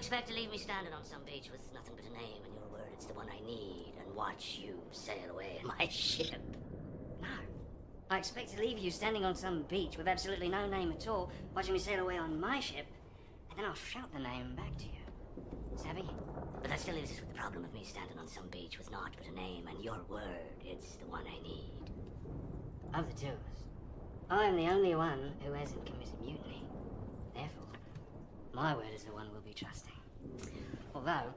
expect to leave me standing on some beach with nothing but a name and your word it's the one I need and watch you sail away in my ship? No. I expect to leave you standing on some beach with absolutely no name at all, watching me sail away on my ship, and then I'll shout the name back to you. Savvy? But that still leaves us with the problem of me standing on some beach with naught but a name and your word it's the one I need. Of the two of us, I am the only one who hasn't committed mutiny. My word is the one we'll be trusting. Although,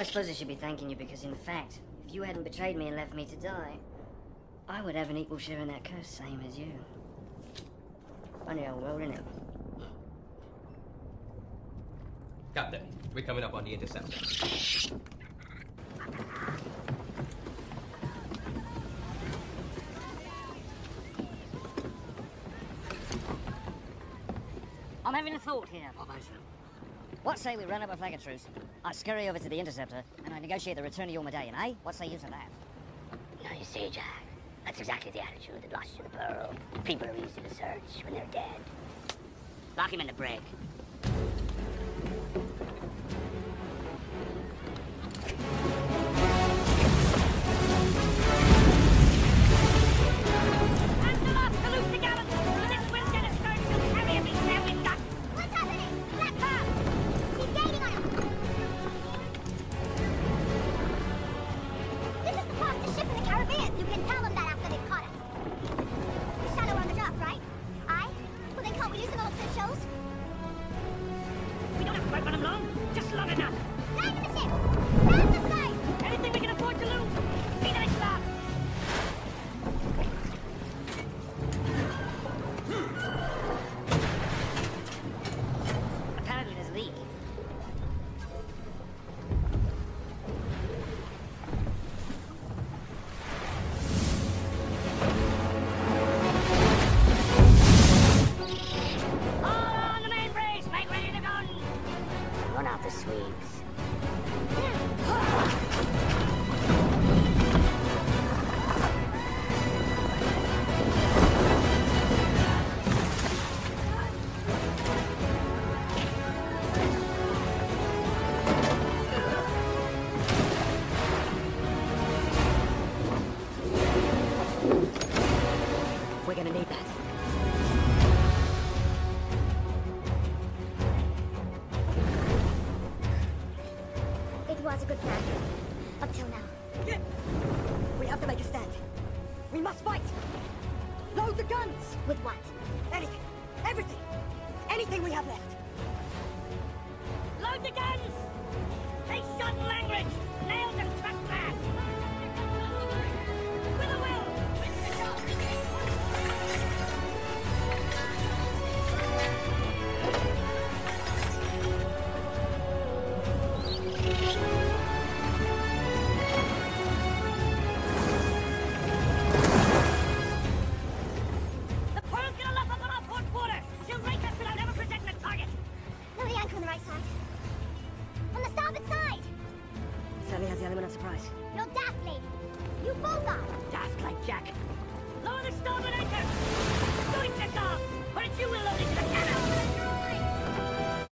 I suppose I should be thanking you because, in fact, if you hadn't betrayed me and left me to die, I would have an equal share in that curse, same as you. Funny old world, isn't it? Captain, we're coming up on the interceptor. I'm having a thought here. What say we run up a flag of truce, I scurry over to the Interceptor, and I negotiate the return of your medallion, eh? What's the use of that? Now you see, Jack, that's exactly the attitude that lost you the Pearl. People are easy to search when they're dead. Lock him in the brig. The sweeps. We're gonna need that. Good plan. Up now. We have to make a stand. We must fight. Load the guns. With what? Anything. Everything. Anything we have left. Load the guns! Take shot Certainly has the element of surprise. You're daftly. You both are. Daft like Jack.